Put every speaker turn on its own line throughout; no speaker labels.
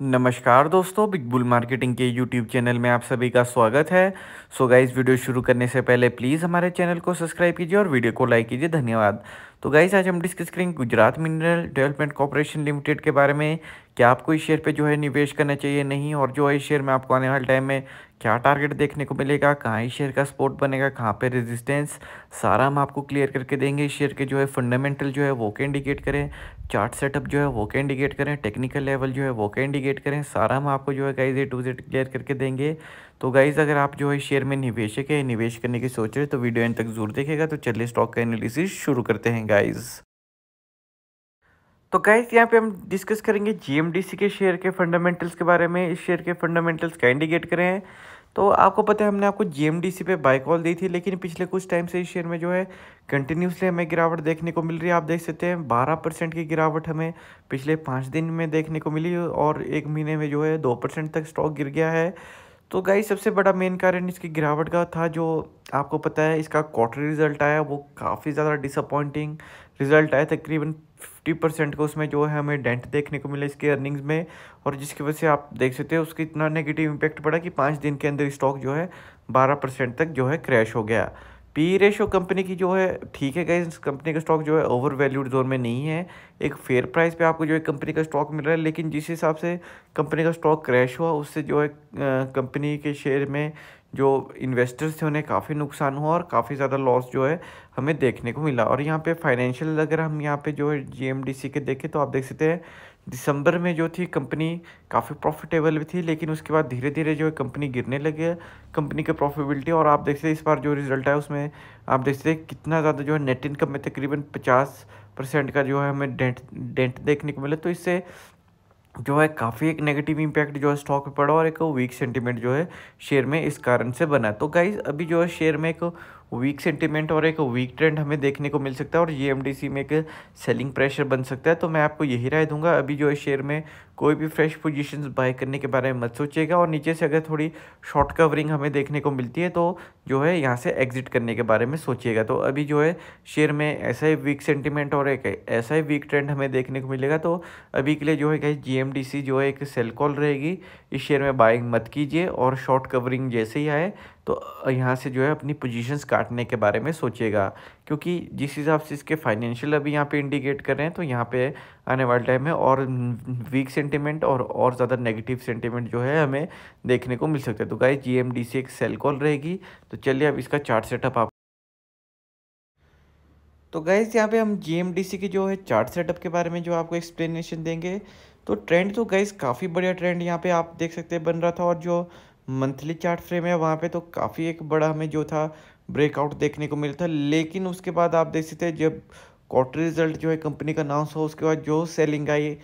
नमस्कार दोस्तों, big bull marketing के यूट्यूब चैनल में आप सभी का स्वागत है। सो गाइस वीडियो शुरू करने से पहले प्लीज़ हमारे चैनल को सब्सक्राइब कीजिए और वीडियो को लाइक कीजिए, धन्यवाद। तो गाइस आज हम डिस्कस करेंगे Gujarat mineral development corporation limited के बारे में। क्या आपको इस शेयर पे जो है निवेश करना चाहिए? नहीं, और जो है इस शेयर में आपको आने वाले टाइम में क्या टारगेट देखने को मिलेगा? कहाँ इस शेयर का सपोर्ट बनेगा? कहाँ पे रेजिस्टेंस सारा हम आपको क्लियर करके देंगे। इस शेयर के जो है फंडामेंटल जो है वो के इंडिकेट करें? चार्ट सेटअप जो है वो के इंडिकेट करें? टेक्निकल लेवल जो है वो के इंडिकेट करें? सारा हम आपको जो है guys A to Z clear करके देंगे। तो गाइज़ अगर आप जो है शेयर में निवेशक है, निवेश करने की सोच रहे तो वीडियो एंड तक ज़रूर देखेगा तो चलिए स्टॉक का एनालिसिस शुरू करते हैं गाइज़ तो गाइस यहाँ पे हम डिस्कस करेंगे जीएमडीसी के शेयर के फंडामेंटल्स के बारे में। इस शेयर के फंडामेंटल्स का इंडिकेट करें तो आपको पता है हमने आपको जीएमडीसी पे बाय कॉल दी थी, लेकिन पिछले कुछ टाइम से इस शेयर में जो है कंटिन्यूसली हमें गिरावट देखने को मिल रही है। आप देख सकते हैं बारह परसेंट की गिरावट हमें पिछले पाँच दिन में देखने को मिली और एक महीने में जो है दो परसेंट तक स्टॉक गिर गया है। तो गाई सबसे बड़ा मेन कारण इसकी गिरावट का था जो आपको पता है, इसका क्वार्टर रिज़ल्ट आया, वो काफ़ी ज़्यादा डिसअपॉइंटिंग रिज़ल्ट आया। तकरीबन फिफ्टी परसेंट का उसमें जो है हमें डेंट देखने को मिला इसके अर्निंग्स में और जिसकी वजह से आप देख सकते हो, उसका इतना नेगेटिव इम्पैक्ट पड़ा कि पाँच दिन के अंदर स्टॉक जो है बारह परसेंट तक जो है क्रैश हो गया। पी रेशो कंपनी की जो है, ठीक है गाइज़ कंपनी का स्टॉक जो है ओवर वैल्यूड जोन में नहीं है। एक फेयर प्राइस पे आपको जो है कंपनी का स्टॉक मिल रहा है, लेकिन जिस हिसाब से कंपनी का स्टॉक क्रैश हुआ, उससे जो है कंपनी के शेयर में जो इन्वेस्टर्स थे, उन्हें काफ़ी नुकसान हुआ और काफ़ी ज़्यादा लॉस जो है हमें देखने को मिला। और यहाँ पे फाइनेंशियल अगर हम यहाँ पे जो है जी के देखें तो आप देख सकते हैं, दिसंबर में जो थी कंपनी काफ़ी प्रॉफिटेबल भी थी, लेकिन उसके बाद धीरे धीरे जो है कंपनी गिरने लगे कंपनी की प्रॉफिटेबिलिटी और आप देखते इस बार जो रिज़ल्ट है उसमें आप देख सकते कितना ज़्यादा जो है नेट इनकम में तकरीबन पचास परसेंट का जो है हमें डेंट डेंट देखने को मिला। तो इससे जो है काफ़ी एक नेगेटिव इम्पैक्ट जो है स्टॉक पे पड़ा और एक वीक सेंटीमेंट जो है शेयर में इस कारण से बना। तो गाइज़ अभी जो है शेयर में एक वीक सेंटीमेंट और एक वीक ट्रेंड हमें देखने को मिल सकता है और ये में एक सेलिंग प्रेशर बन सकता है। तो मैं आपको यही राय दूँगा। अभी जो है शेयर में कोई भी फ्रेश पोजीशंस बाय करने के बारे में मत सोचिएगा और नीचे से अगर थोड़ी शॉर्ट कवरिंग हमें देखने को मिलती है तो जो है यहाँ से एग्जिट करने के बारे में सोचिएगा। तो अभी जो है शेयर में ऐसा ही वीक सेंटिमेंट और एक ऐसा ही वीक ट्रेंड हमें देखने को मिलेगा तो अभी के लिए जो है जी जी जो है एक सेल कॉल रहेगी। इस शेयर में बाइंग मत कीजिए और शॉर्ट कवरिंग जैसे ही आए तो यहाँ से जो है अपनी पोजीशंस काटने के बारे में सोचिएगा। क्योंकि जिस हिसाब से इसके फाइनेंशियल अभी यहाँ पे इंडिकेट कर रहे हैं तो यहाँ पे आने वाले टाइम में और वीक सेंटीमेंट और और ज़्यादा नेगेटिव सेंटीमेंट जो है हमें देखने को मिल सकता है। तो गाय जी एम डी सी एक सेल कॉल रहेगी। तो चलिए अब इसका चार्ट सेटअप आप तो गाइज़ यहाँ पे हम जी की जो है चार्ट सेटअप के बारे में जो आपको एक्सप्लेनेशन देंगे। तो ट्रेंड तो गाइज़ काफ़ी बढ़िया ट्रेंड यहाँ पे आप देख सकते हैं बन रहा था और जो मंथली चार्ट फ्रेम है वहाँ पे तो काफ़ी एक बड़ा हमें जो था ब्रेकआउट देखने को मिला था। लेकिन उसके बाद आप देख सकते हैं जब क्वार्टर रिज़ल्ट जो है कंपनी का अनाउंस हो उसके बाद जो सेलिंग आई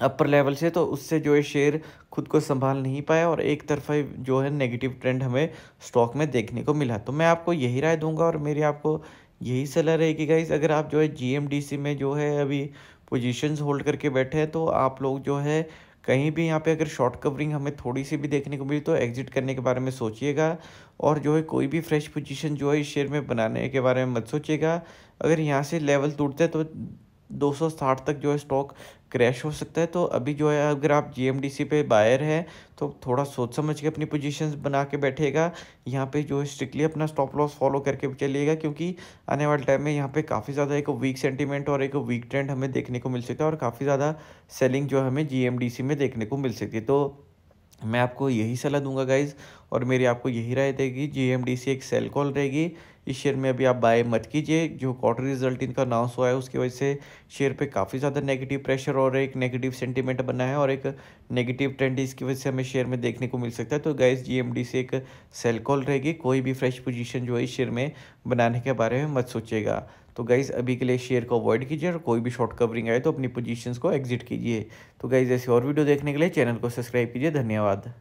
अपर लेवल से तो उससे जो है शेयर खुद को संभाल नहीं पाया और एक तरफा जो है नेगेटिव ट्रेंड हमें स्टॉक में देखने को मिला। तो मैं आपको यही राय दूँगा और मेरी आपको यही सलाह रहेगी गाइज़ अगर आप जो है जीएमडीसी में जो है अभी पोजीशंस होल्ड करके बैठे हैं तो आप लोग जो है कहीं भी यहाँ पे अगर शॉर्ट कवरिंग हमें थोड़ी सी भी देखने को मिली तो एग्जिट करने के बारे में सोचिएगा। और जो है कोई भी फ्रेश पोजीशन जो है इस शेयर में बनाने के बारे में मत सोचिएगा। अगर यहाँ से लेवल टूटते तो 260 तक जो है स्टॉक क्रैश हो सकता है। तो अभी जो है, अगर आप जीएमडीसी पे बायर हैं तो थोड़ा सोच समझ के अपनी पोजीशंस बना के बैठेगा यहाँ पे जो है स्ट्रिक्टली अपना स्टॉप लॉस फॉलो करके चलिएगा, क्योंकि आने वाले टाइम में यहाँ पे काफ़ी ज़्यादा एक वीक सेंटीमेंट और एक वीक ट्रेंड हमें देखने को मिल सकता है और काफ़ी ज़्यादा सेलिंग जो हमें जीएमडीसी में देखने को मिल सकती है। तो मैं आपको यही सलाह दूँगा गाइज़ और मेरी आपको यही राय देगी जी एक सेल कॉल रहेगी। इस शेयर में अभी आप बाय मत कीजिए। जो क्वार्टर रिज़ल्ट इनका अनाउंस हुआ है, उसकी वजह से शेयर पे काफ़ी ज़्यादा नेगेटिव प्रेशर और एक नेगेटिव सेंटीमेंट बना है और एक नेगेटिव ट्रेंड इसकी वजह से हमें शेयर में देखने को मिल सकता है। तो गैस जी से एक सेल कॉल रहेगी। कोई भी फ्रेश पोजिशन जो है इस शेयर में बनाने के बारे में मत सोचिएगा। तो गाइज़ अभी के लिए शेयर को अवॉइड कीजिए और कोई भी शॉर्ट कवरिंग आए तो अपनी पोजीशंस को एग्जिट कीजिए। तो गाइज़ ऐसे और वीडियो देखने के लिए चैनल को सब्सक्राइब कीजिए। धन्यवाद।